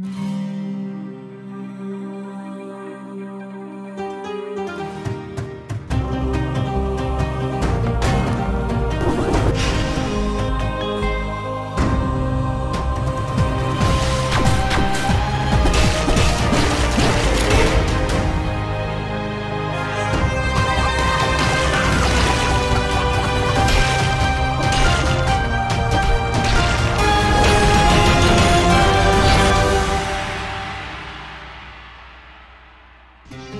Mm. Bye.